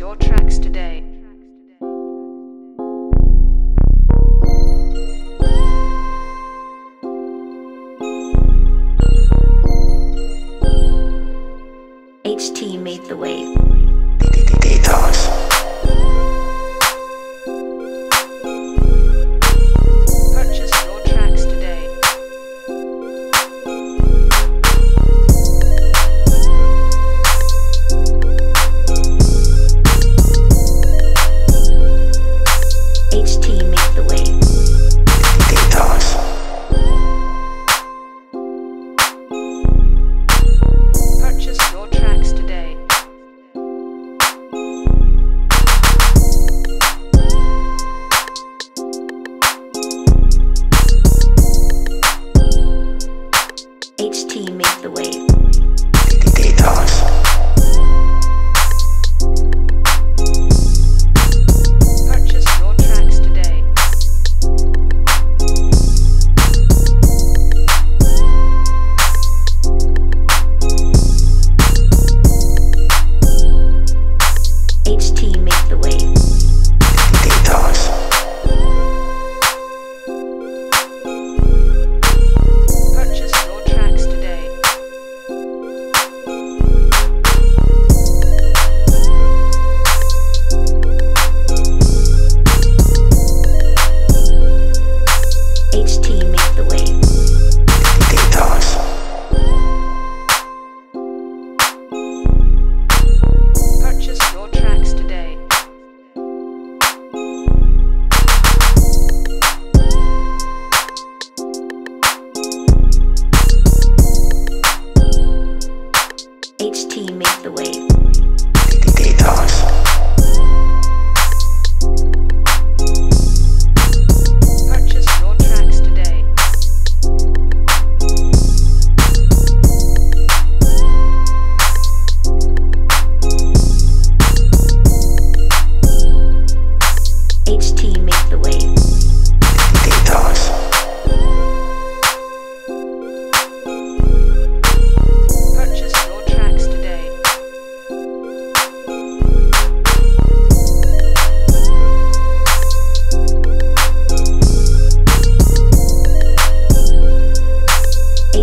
your tracks today. HT made the wave. Detox. HT made the wave. Detox. HT made the wave.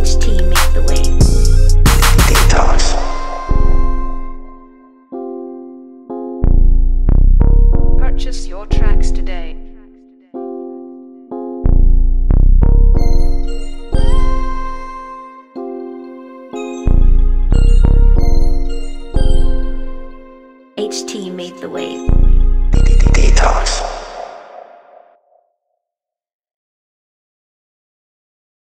HT made the wave. Detox. Purchase your tracks today. HT made the wave.